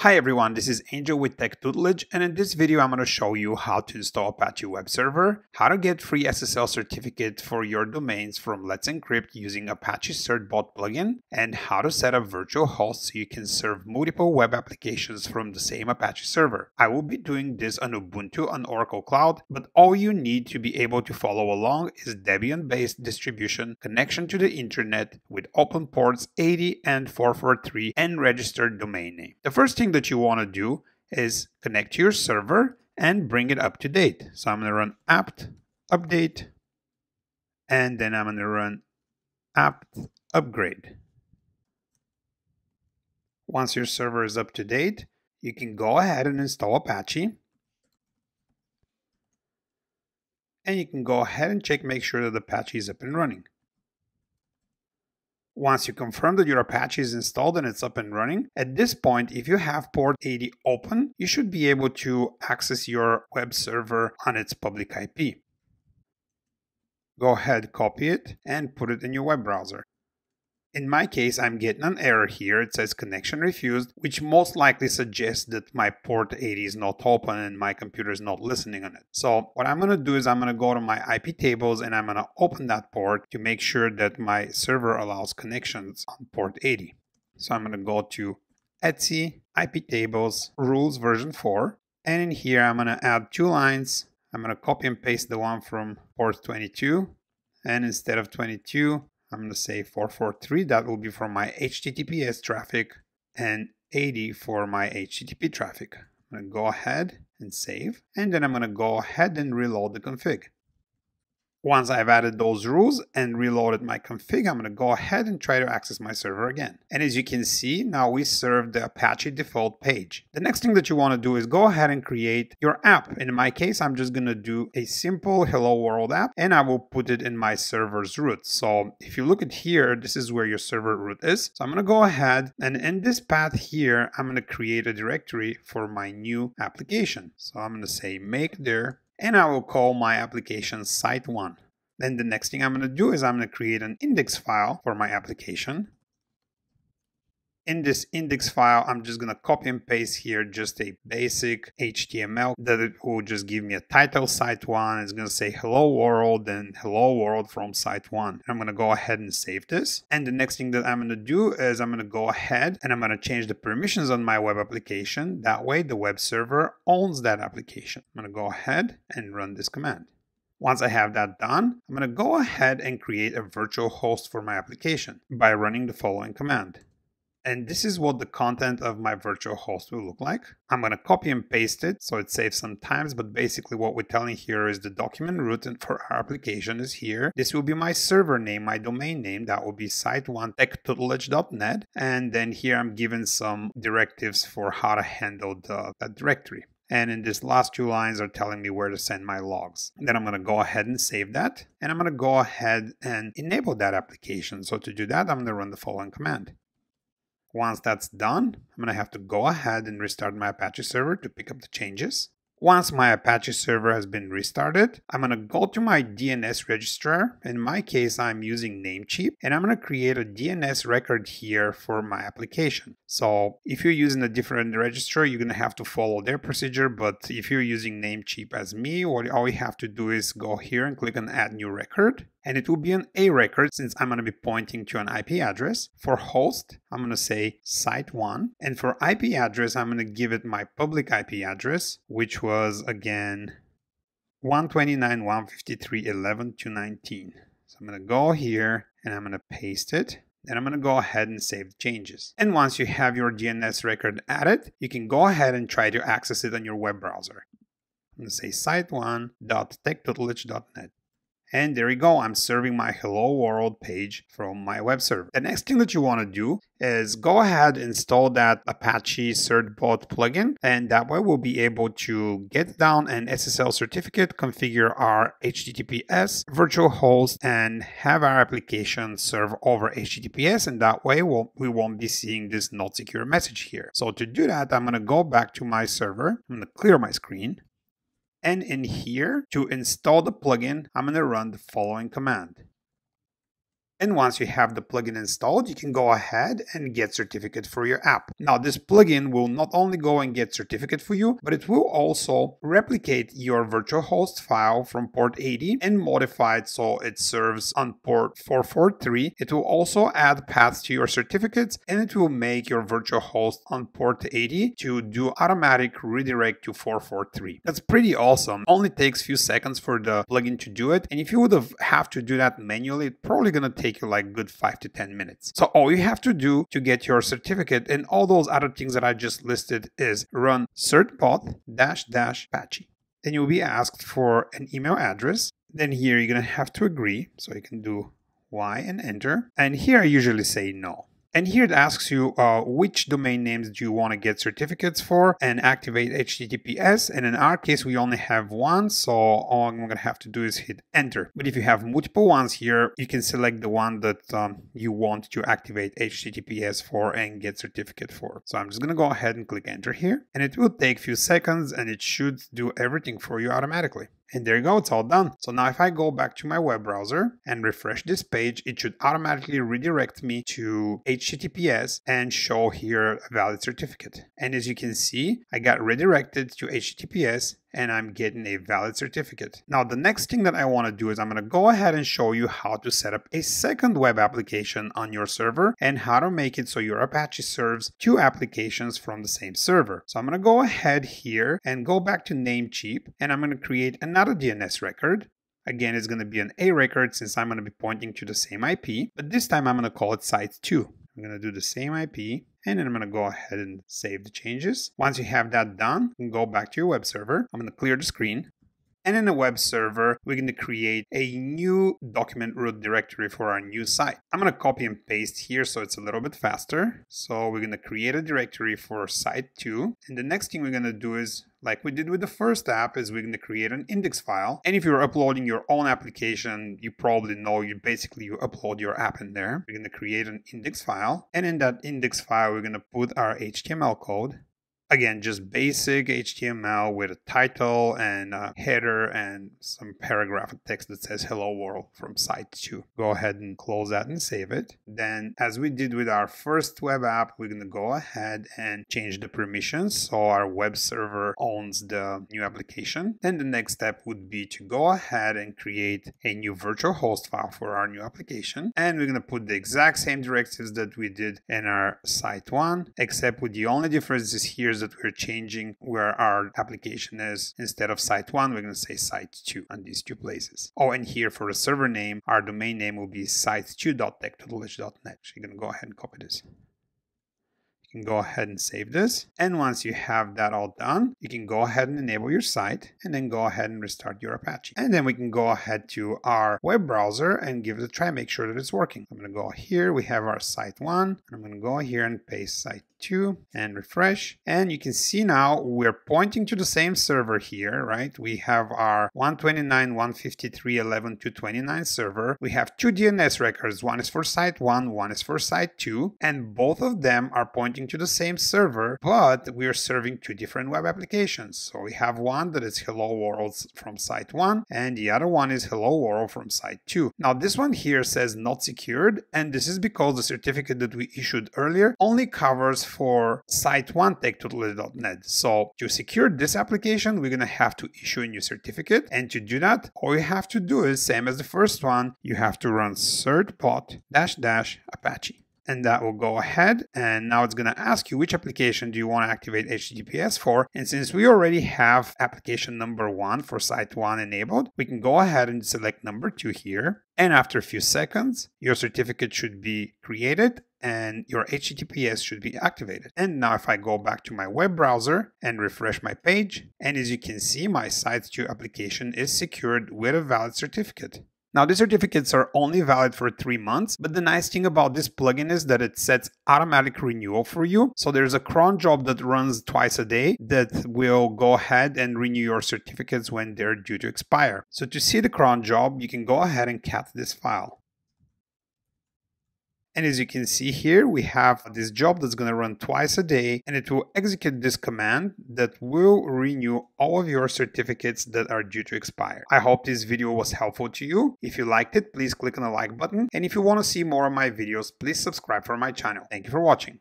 Hi everyone, this is Angel with Tech Tutelage and in this video I'm going to show you how to install Apache Web Server, how to get free SSL certificate for your domains from Let's Encrypt using Apache Certbot plugin, and how to set up virtual hosts so you can serve multiple web applications from the same Apache server. I will be doing this on Ubuntu on Oracle Cloud, but all you need to be able to follow along is Debian-based distribution, connection to the internet with open ports 80 and 443 and registered domain name. The first thing thing that you want to do is connect to your server and bring it up to date. So I'm going to run apt update and then I'm going to run apt upgrade. Once your server is up to date, you can go ahead and install Apache. And you can go ahead and check, make sure that the Apache is up and running. Once you confirm that your Apache is installed and it's up and running, at this point, if you have port 80 open, you should be able to access your web server on its public IP. Go ahead, copy it, and put it in your web browser. In my case, I'm getting an error here. It says connection refused, which most likely suggests that my port 80 is not open and my computer is not listening on it. So what I'm going to do is I'm going to go to my IP tables and I'm going to open that port to make sure that my server allows connections on port 80. So I'm going to go to etc IP tables rules version 4. And in here, I'm going to add two lines. I'm going to copy and paste the one from port 22. And instead of 22, I'm going to say 443. That will be for my HTTPS traffic and 80 for my HTTP traffic. I'm going to go ahead and save. And then I'm going to go ahead and reload the config. Once I've added those rules and reloaded my config, I'm going to go ahead and try to access my server again. And as you can see, now we serve the Apache default page. The next thing that you want to do is go ahead and create your app. In my case, I'm just going to do a simple hello world app and I will put it in my server's root. So if you look at here, this is where your server root is. So I'm going to go ahead and in this path here, I'm going to create a directory for my new application. So I'm going to say make dir and I will call my application site1. Then the next thing I'm going to do is I'm going to create an index file for my application in this index file, I'm just going to copy and paste here just a basic HTML that it will just give me a title site one. It's going to say hello world and hello world from site one. I'm going to go ahead and save this. And the next thing that I'm going to do is I'm going to go ahead and I'm going to change the permissions on my web application. That way the web server owns that application. I'm going to go ahead and run this command. Once I have that done, I'm going to go ahead and create a virtual host for my application by running the following command. And this is what the content of my virtual host will look like. I'm going to copy and paste it so it saves some times, but basically what we're telling here is the document root for our application is here. This will be my server name, my domain name. That will be site1techtutelage.net. And then here I'm given some directives for how to handle the, that directory. And in this last two lines are telling me where to send my logs. Then I'm going to go ahead and save that. And I'm going to go ahead and enable that application. So to do that, I'm going to run the following command. Once that's done, I'm going to have to go ahead and restart my Apache server to pick up the changes. Once my Apache server has been restarted, I'm going to go to my DNS registrar. In my case, I'm using Namecheap and I'm going to create a DNS record here for my application. So if you're using a different registrar, you're going to have to follow their procedure. But if you're using Namecheap as me, all you have to do is go here and click on add new record and it will be an A record since I'm going to be pointing to an IP address. For host, I'm going to say site1. And for IP address, I'm going to give it my public IP address, which was again 129.153.11.219. So I'm going to go here and I'm going to paste it. Then I'm going to go ahead and save the changes. And once you have your DNS record added, you can go ahead and try to access it on your web browser. I'm going to say site1.techtutelage.net. And there you go, I'm serving my hello world page from my web server. The next thing that you want to do is go ahead install that Apache Certbot plugin and that way we'll be able to get down an SSL certificate, configure our HTTPS virtual host and have our application serve over HTTPS and that way we'll, we won't be seeing this not secure message here. So to do that, I'm going to go back to my server. I'm going to clear my screen and in here, to install the plugin, I'm going to run the following command. And once you have the plugin installed, you can go ahead and get certificate for your app. Now, this plugin will not only go and get certificate for you, but it will also replicate your virtual host file from port 80 and modify it so it serves on port 443. It will also add paths to your certificates and it will make your virtual host on port 80 to do automatic redirect to 443. That's pretty awesome. Only takes few seconds for the plugin to do it. And if you would have, to do that manually, it's probably going to take you like good 5 to 10 minutes. So all you have to do to get your certificate and all those other things that I just listed is run certbot dash dash Apache. Then you'll be asked for an email address. Then here you're going to have to agree. So you can do Y and enter. And here I usually say no. And here it asks you uh, which domain names do you want to get certificates for and activate HTTPS. And in our case, we only have one. So all I'm going to have to do is hit enter. But if you have multiple ones here, you can select the one that um, you want to activate HTTPS for and get certificate for. So I'm just going to go ahead and click enter here. And it will take a few seconds and it should do everything for you automatically. And there you go, it's all done. So now if I go back to my web browser and refresh this page, it should automatically redirect me to HTTPS and show here a valid certificate. And as you can see, I got redirected to HTTPS and I'm getting a valid certificate. Now, the next thing that I want to do is I'm going to go ahead and show you how to set up a second web application on your server and how to make it so your Apache serves two applications from the same server. So I'm going to go ahead here and go back to Namecheap and I'm going to create another DNS record. Again, it's going to be an A record since I'm going to be pointing to the same IP, but this time I'm going to call it site2. I'm going to do the same IP and then I'm going to go ahead and save the changes. Once you have that done, go back to your web server. I'm going to clear the screen. And in the web server, we're going to create a new document root directory for our new site. I'm going to copy and paste here so it's a little bit faster. So we're going to create a directory for site 2. And the next thing we're going to do is like we did with the first app is we're going to create an index file and if you're uploading your own application you probably know you basically you upload your app in there we're going to create an index file and in that index file we're going to put our html code again, just basic HTML with a title and a header and some paragraph of text that says hello world from site 2. Go ahead and close that and save it. Then as we did with our first web app, we're going to go ahead and change the permissions so our web server owns the new application. Then the next step would be to go ahead and create a new virtual host file for our new application. And we're going to put the exact same directives that we did in our site 1, except with the only difference is here that we're changing where our application is. Instead of site 1, we're going to say site 2 on these two places. Oh, and here for the server name, our domain name will be site2.techtutelage.net. So you're going to go ahead and copy this can go ahead and save this. And once you have that all done, you can go ahead and enable your site and then go ahead and restart your Apache. And then we can go ahead to our web browser and give it a try, make sure that it's working. I'm going to go here, we have our site one. I'm going to go here and paste site 2 and refresh. And you can see now we're pointing to the same server here, right? We have our 129.153.11.229 server. We have two DNS records. One is for site 1, one is for site 2, and both of them are pointing to the same server, but we are serving two different web applications. So we have one that is hello world from site 1 and the other one is hello world from site 2. Now this one here says not secured and this is because the certificate that we issued earlier only covers for site one techtutelage.net. So to secure this application, we're going to have to issue a new certificate. And to do that, all you have to do is same as the first one, you have to run certbot dash dash Apache and that will go ahead and now it's going to ask you which application do you want to activate HTTPS for and since we already have application number one for site one enabled we can go ahead and select number two here and after a few seconds your certificate should be created and your HTTPS should be activated. And now if I go back to my web browser and refresh my page, and as you can see, my Site2 application is secured with a valid certificate. Now, these certificates are only valid for three months, but the nice thing about this plugin is that it sets automatic renewal for you. So there's a cron job that runs twice a day that will go ahead and renew your certificates when they're due to expire. So to see the cron job, you can go ahead and cat this file. And as you can see here, we have this job that's going to run twice a day and it will execute this command that will renew all of your certificates that are due to expire. I hope this video was helpful to you. If you liked it, please click on the like button. And if you want to see more of my videos, please subscribe for my channel. Thank you for watching.